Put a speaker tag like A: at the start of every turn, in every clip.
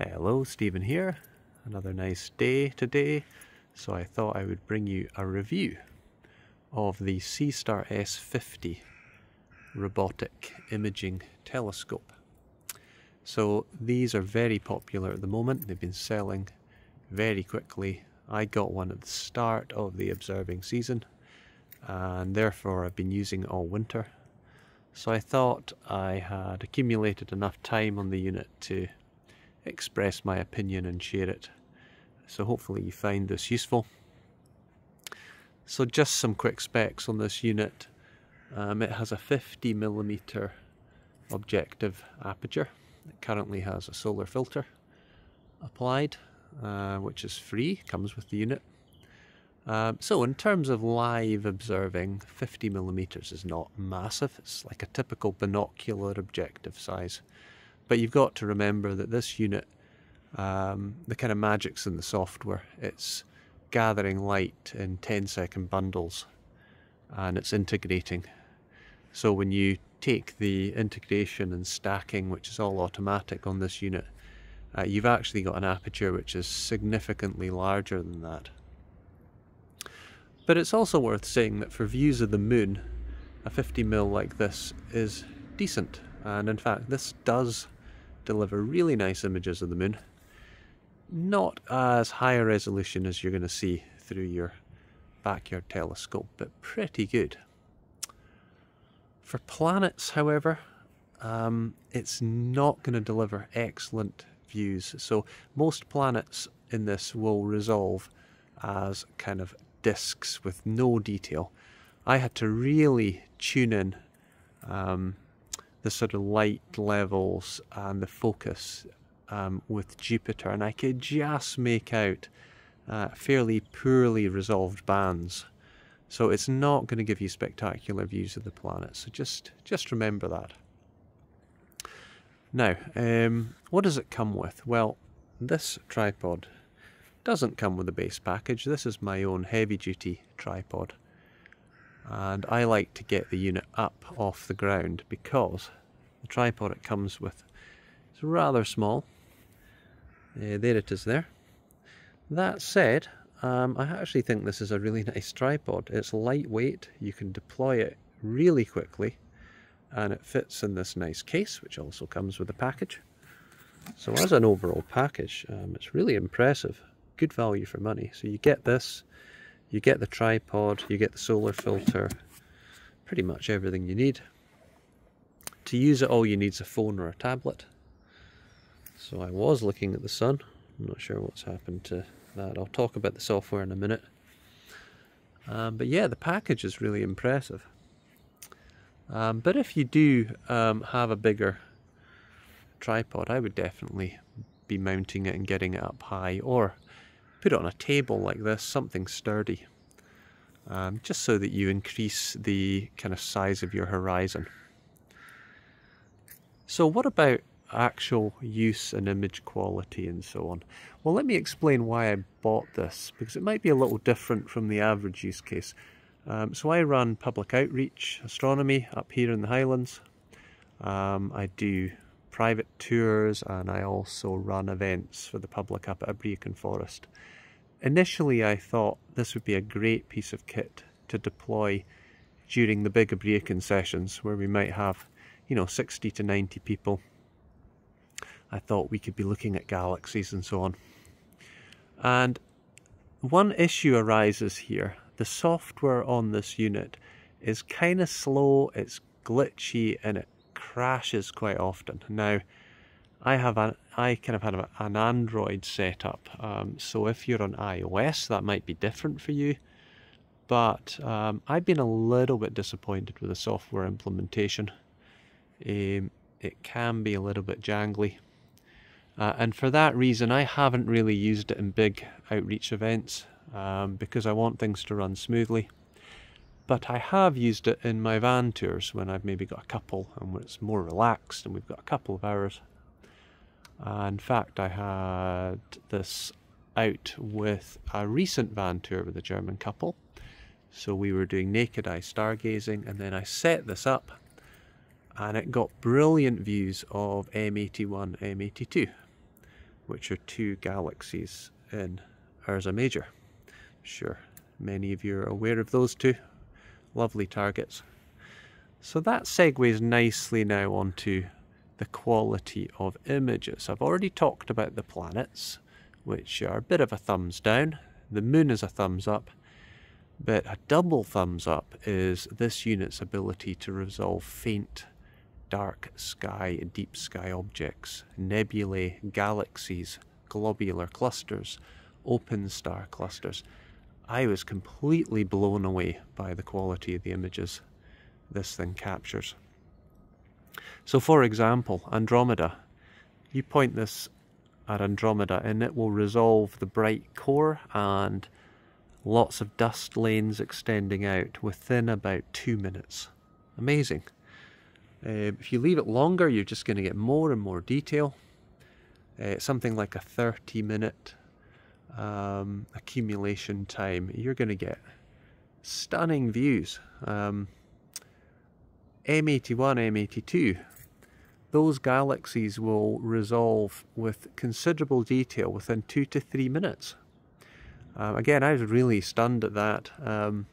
A: Hello, Stephen here. Another nice day today, so I thought I would bring you a review of the Seestar S50 robotic imaging telescope. So these are very popular at the moment. They've been selling very quickly. I got one at the start of the observing season and therefore I've been using it all winter. So I thought I had accumulated enough time on the unit to express my opinion and share it. So hopefully you find this useful. So just some quick specs on this unit. Um, it has a 50 millimeter objective aperture. It currently has a solar filter applied, uh, which is free, comes with the unit. Um, so in terms of live observing, 50 millimeters is not massive. It's like a typical binocular objective size. But you've got to remember that this unit, um, the kind of magic's in the software. It's gathering light in 10 second bundles and it's integrating. So when you take the integration and stacking, which is all automatic on this unit, uh, you've actually got an aperture which is significantly larger than that. But it's also worth saying that for views of the moon, a 50mm like this is decent. And in fact, this does deliver really nice images of the moon. Not as high a resolution as you're going to see through your backyard telescope, but pretty good. For planets, however, um, it's not going to deliver excellent views. So most planets in this will resolve as kind of disks with no detail. I had to really tune in um, the sort of light levels and the focus um, with Jupiter, and I could just make out uh, fairly poorly resolved bands. So it's not going to give you spectacular views of the planet. So just just remember that. Now, um, what does it come with? Well, this tripod doesn't come with a base package. This is my own heavy duty tripod and I like to get the unit up off the ground because the tripod it comes with is rather small. Uh, there it is there. That said, um, I actually think this is a really nice tripod. It's lightweight, you can deploy it really quickly and it fits in this nice case which also comes with a package. So as an overall package, um, it's really impressive. Good value for money. So you get this, you get the tripod, you get the solar filter, pretty much everything you need. To use it all you need is a phone or a tablet. So I was looking at the sun, I'm not sure what's happened to that. I'll talk about the software in a minute. Um, but yeah, the package is really impressive. Um, but if you do um, have a bigger tripod, I would definitely be mounting it and getting it up high or put it on a table like this, something sturdy, um, just so that you increase the kind of size of your horizon. So what about actual use and image quality and so on? Well, let me explain why I bought this, because it might be a little different from the average use case. Um, so I run public outreach astronomy up here in the Highlands. Um, I do private tours and I also run events for the public up at Abriachan Forest. Initially I thought this would be a great piece of kit to deploy during the big Abriachan sessions where we might have, you know, 60 to 90 people. I thought we could be looking at galaxies and so on. And one issue arises here. The software on this unit is kind of slow, it's glitchy, and it crashes quite often. Now, I have an I kind of have an Android setup, um, so if you're on iOS, that might be different for you. But um, I've been a little bit disappointed with the software implementation. Um, it can be a little bit jangly. Uh, and for that reason, I haven't really used it in big outreach events um, because I want things to run smoothly but I have used it in my van tours when I've maybe got a couple and when it's more relaxed and we've got a couple of hours. Uh, in fact, I had this out with a recent van tour with a German couple. So we were doing naked eye stargazing and then I set this up and it got brilliant views of M81, M82. which are two galaxies in Ursa Major. Sure, many of you are aware of those two. Lovely targets. So that segues nicely now onto the quality of images. I've already talked about the planets, which are a bit of a thumbs down. The moon is a thumbs up, but a double thumbs up is this unit's ability to resolve faint, dark sky, deep sky objects, nebulae, galaxies, globular clusters, open star clusters. I was completely blown away by the quality of the images this thing captures. So for example, Andromeda, you point this at Andromeda and it will resolve the bright core and lots of dust lanes extending out within about two minutes. Amazing. Uh, if you leave it longer, you're just going to get more and more detail. Uh, something like a 30 minute um, accumulation time, you're going to get stunning views. Um, M81, M82, those galaxies will resolve with considerable detail within two to three minutes. Um, again, I was really stunned at that. Um,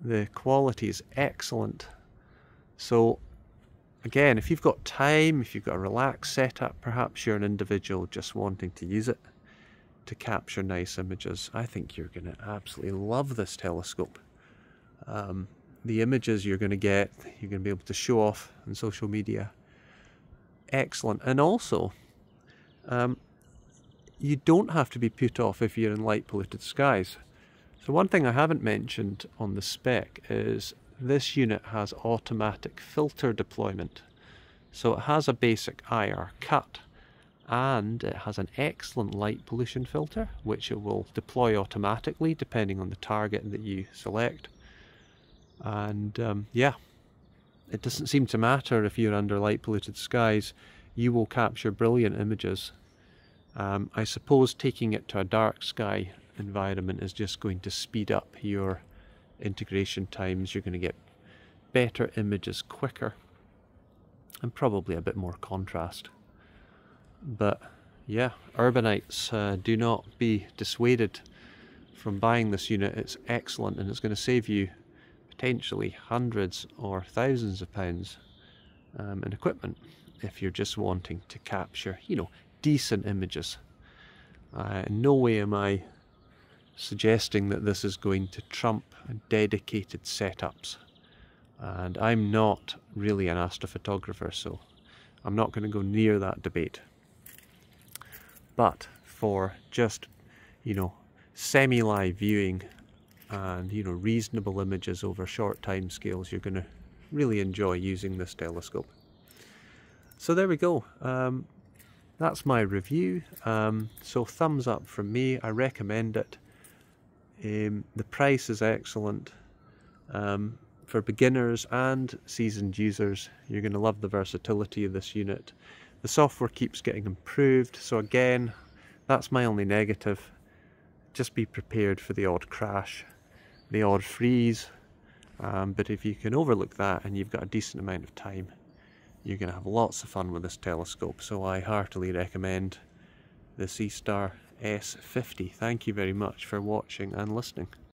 A: the quality is excellent. So, again, if you've got time, if you've got a relaxed setup, perhaps you're an individual just wanting to use it to capture nice images, I think you're going to absolutely love this telescope. Um, the images you're going to get, you're going to be able to show off on social media. Excellent. And also, um, you don't have to be put off if you're in light polluted skies. So one thing I haven't mentioned on the spec is this unit has automatic filter deployment. So it has a basic IR cut and it has an excellent light pollution filter which it will deploy automatically depending on the target that you select. And um, yeah it doesn't seem to matter if you're under light polluted skies you will capture brilliant images. Um, I suppose taking it to a dark sky environment is just going to speed up your integration times. You're going to get better images quicker and probably a bit more contrast but yeah urbanites uh, do not be dissuaded from buying this unit it's excellent and it's going to save you potentially hundreds or thousands of pounds um, in equipment if you're just wanting to capture, you know, decent images. Uh, in no way am I suggesting that this is going to trump dedicated setups. And I'm not really an astrophotographer, so I'm not going to go near that debate. But for just, you know, semi-live viewing and you know reasonable images over short time scales you're going to really enjoy using this telescope. So there we go. Um, that's my review. Um, so thumbs up from me. I recommend it. Um, the price is excellent. Um, for beginners and seasoned users you're going to love the versatility of this unit the software keeps getting improved so again that's my only negative just be prepared for the odd crash the odd freeze. Um, but if you can overlook that and you've got a decent amount of time, you're going to have lots of fun with this telescope. So I heartily recommend the Seestar S50. Thank you very much for watching and listening.